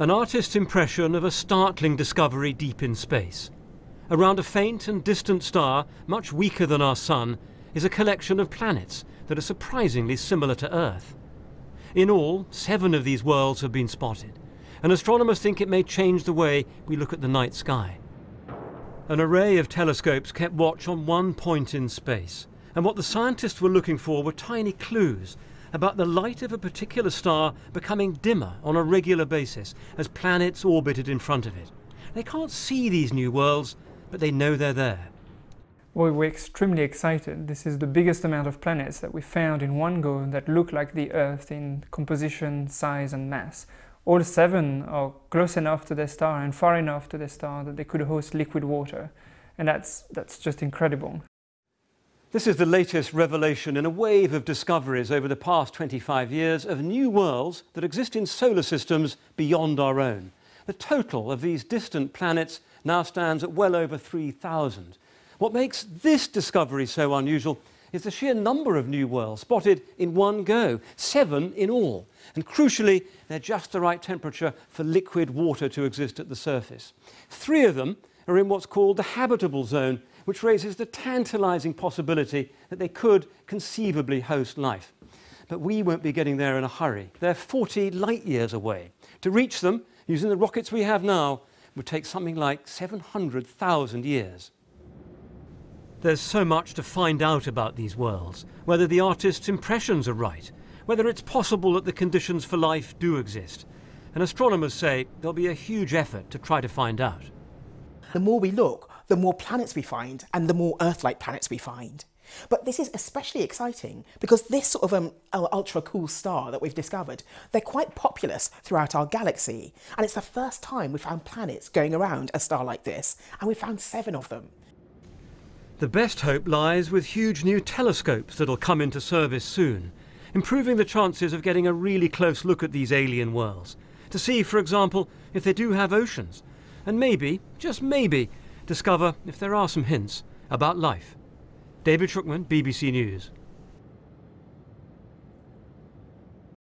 An artist's impression of a startling discovery deep in space. Around a faint and distant star, much weaker than our Sun, is a collection of planets that are surprisingly similar to Earth. In all, seven of these worlds have been spotted, and astronomers think it may change the way we look at the night sky. An array of telescopes kept watch on one point in space, and what the scientists were looking for were tiny clues about the light of a particular star becoming dimmer on a regular basis as planets orbited in front of it. They can't see these new worlds, but they know they're there. Well, we're extremely excited. This is the biggest amount of planets that we found in one go that look like the Earth in composition, size and mass all seven are close enough to their star and far enough to their star that they could host liquid water. And that's, that's just incredible. This is the latest revelation in a wave of discoveries over the past 25 years of new worlds that exist in solar systems beyond our own. The total of these distant planets now stands at well over 3,000. What makes this discovery so unusual is the sheer number of new worlds spotted in one go, seven in all. And crucially, they're just the right temperature for liquid water to exist at the surface. Three of them are in what's called the habitable zone, which raises the tantalizing possibility that they could conceivably host life. But we won't be getting there in a hurry. They're 40 light years away. To reach them, using the rockets we have now, would take something like 700,000 years. There's so much to find out about these worlds, whether the artist's impressions are right, whether it's possible that the conditions for life do exist. And astronomers say there'll be a huge effort to try to find out. The more we look, the more planets we find and the more Earth-like planets we find. But this is especially exciting because this sort of um, ultra cool star that we've discovered, they're quite populous throughout our galaxy. And it's the first time we found planets going around a star like this, and we found seven of them. The best hope lies with huge new telescopes that'll come into service soon, improving the chances of getting a really close look at these alien worlds, to see, for example, if they do have oceans, and maybe, just maybe, discover if there are some hints about life. David Shukman, BBC News.